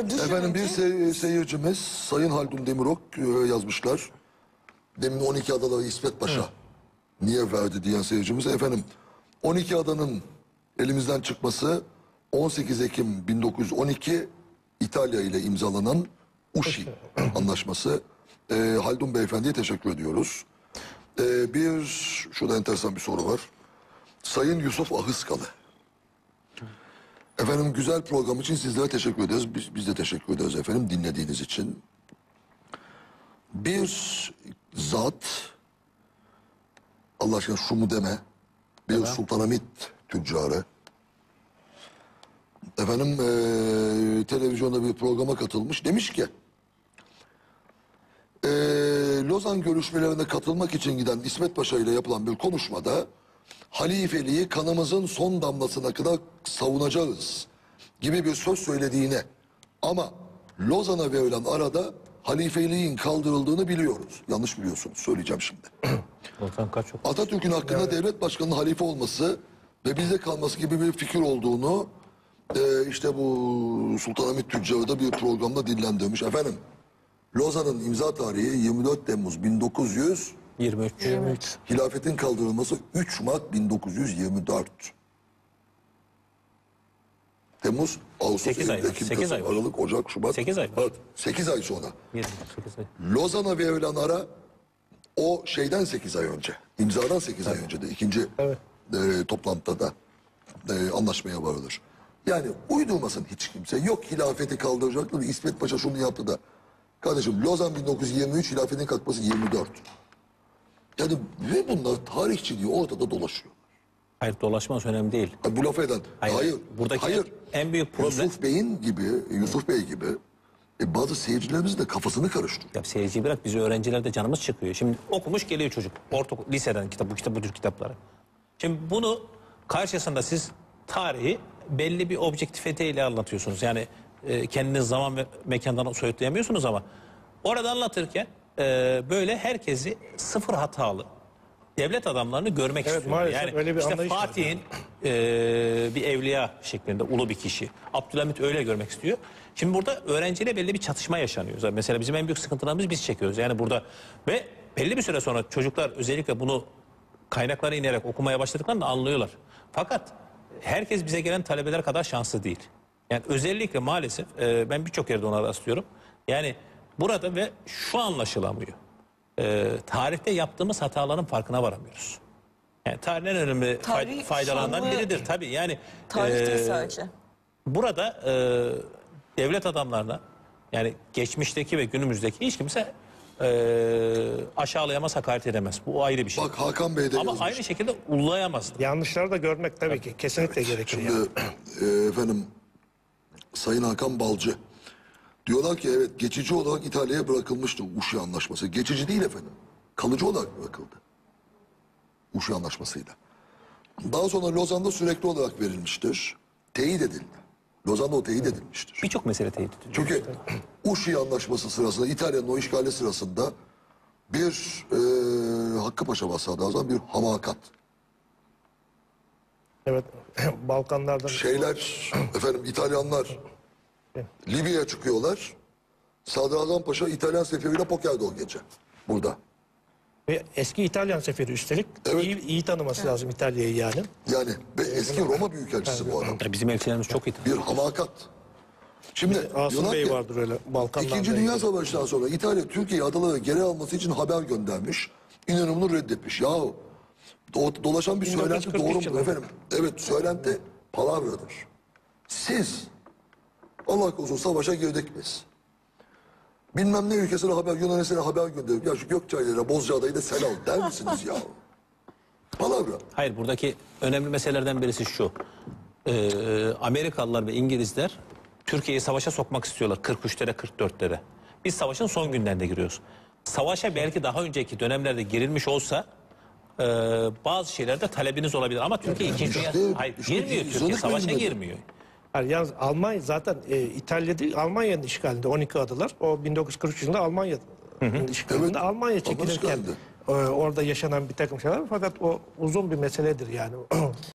Efendim bir önce. se- seyircimiz Sayın Haldun Demirok e, yazmışlar. Demin 12 adaları İsmet Paşa niye verdi diyen seyircimiz. Efendim 12 adanın elimizden çıkması 18 Ekim 1912 İtalya ile imzalanan Uşi anlaşması. E, Haldun Beyefendi'ye teşekkür ediyoruz. E, bir şurada enteresan bir soru var. Sayın Yusuf Ahıskalı. Efendim güzel program için sizlere teşekkür ederiz. Biz, biz de teşekkür ederiz efendim dinlediğiniz için. Bir zat, Allah aşkına şu mu deme, bir Sultanahmet tüccarı. Efendim eee, televizyonda bir programa katılmış. Demiş ki, eee, Lozan görüşmelerine katılmak için giden İsmet Paşa ile yapılan bir konuşmada halifeliği kanımızın son damlasına kadar savunacağız gibi bir söz söylediğine ama Lozan'a verilen arada halifeliğin kaldırıldığını biliyoruz. Yanlış biliyorsunuz. Söyleyeceğim şimdi. Atatürk'ün hakkında devlet başkanının halife olması ve bizde kalması gibi bir fikir olduğunu e, işte bu Sultanahmet Tüccarı da bir programda dillendirmiş. Efendim Lozan'ın imza tarihi 24 Temmuz 1900 23. Hilafetin kaldırılması 3 Mart 1924. Temmuz, Ağustos, Sekiz ay Eylül, Ekim, sekiz Kasım, ay var. Aralık, Ocak, Şubat. Sekiz ay var. Evet, 8 ay sonra. 28 ay. Lozan'a verilen ara o şeyden 8 ay önce. imzadan 8 ay önce de ikinci Evet. e, toplantıda da e, anlaşmaya varılır. Yani uydurmasın hiç kimse. Yok hilafeti kaldıracaklar. İsmet Paşa şunu yaptı da. Kardeşim Lozan 1923 hilafetin kalkması 24. Yani ve bunlar tarihçiliği ortada dolaşıyor. Hayır dolaşması önemli değil. Yani bu lafı eden. Hayır. Hayır, Hayır. buradaki en büyük problem- Yusuf Bey'in gibi, Yusuf Bey gibi e, bazı seyircilerimizin de kafasını karıştırıyor. Ya seyirciyi bırak bizi öğrencilerde canımız çıkıyor. Şimdi okumuş geliyor çocuk. Ortaokul, liseden kitap bu kitap bu tür kitapları. Şimdi bunu karşısında siz tarihi belli bir objektifiteyle anlatıyorsunuz. Yani e, kendiniz zaman ve mekandan soyutlayamıyorsunuz ama orada anlatırken e, böyle herkesi sıfır hatalı devlet adamlarını görmek Evet, istiyor. maalesef Yani öyle bir işte. Fatih'in e, bir evliya şeklinde ulu bir kişi. Abdülhamit öyle görmek istiyor. Şimdi burada öğrenciyle belli bir çatışma yaşanıyor. Zaten Mesela bizim en büyük sıkıntılarımız biz çekiyoruz. Yani burada ve belli bir süre sonra çocuklar özellikle bunu kaynaklara inerek okumaya başladıklarında anlıyorlar. Fakat herkes bize gelen talebeler kadar şanslı değil. Yani özellikle maalesef e, ben birçok yerde ona rastlıyorum. Yani burada ve şu anlaşılamıyor. E, tarihte yaptığımız hataların farkına varamıyoruz. Yani tarihin en önemli fay- Tarih faydalarından şanlı- biridir tabii. Yani Tarih e, sadece. burada e, devlet adamlarına yani geçmişteki ve günümüzdeki hiç kimse e, aşağılayamaz, hakaret edemez. Bu ayrı bir şey. Bak Hakan Bey de Ama yazmış. aynı şekilde ullayamaz. da. Yanlışları da görmek tabii ki kesinlikle gerekir. yani. Şimdi e, efendim Sayın Hakan Balcı diyorlar ki evet geçici olarak İtalya'ya bırakılmıştı Uşi Anlaşması. Geçici değil efendim. Kalıcı olarak bırakıldı. Uşi Anlaşması'yla. Daha sonra Lozan'da sürekli olarak verilmiştir. Teyit edildi. Lozan'da o teyit edilmiştir. Birçok mesele teyit ediliyor. Çünkü Uşi Anlaşması sırasında İtalya'nın o işgali sırasında bir e, Hakkı Paşa var sadrazam bir hamakat. Evet. Balkanlardan şeyler efendim İtalyanlar Libya'ya çıkıyorlar. Sadrazam Paşa İtalyan seferiyle pokerde o gece. Burada. ve eski İtalyan seferi üstelik Evet. iyi, iyi tanıması lazım İtalya'yı yani. Yani ve eski Roma Büyükelçisi bu adam. Ya Bizim elçilerimiz çok iyi. Bir hamakat. Şimdi Asım diyorlar Bey vardır öyle Balkanlardan. İkinci Dünya Savaşı'ndan sonra İtalya Türkiye'yi adaları geri alması için haber göndermiş. İnönü bunu reddetmiş. Yahu do- dolaşan bir söylenti 1943 doğru mu efendim? Evet söylenti palavradır. Siz Allah korusun savaşa girdik biz. Bilmem ne ülkesine haber, Yunanistan'a haber gönderip ya şu Gökçaylar'a, Bozcaada'yı da sen al der misiniz ya? Palavra. Hayır buradaki önemli meselelerden birisi şu. Ee, Amerikalılar ve İngilizler Türkiye'yi savaşa sokmak istiyorlar 43'lere 44'lere. Biz savaşın son günlerinde giriyoruz. Savaşa belki daha önceki dönemlerde girilmiş olsa e, bazı şeylerde talebiniz olabilir ama Türkiye ikinci hayır girmiyor Türkiye savaşa girmiyor. Yalnız Almanya zaten e, İtalya değil Almanya'nın işgalinde 12 adalar. O 1943 yılında Almanya'nın işgalinde Evet, Almanya Alman çekilirken e, orada yaşanan bir takım şeyler. Fakat o uzun bir meseledir yani.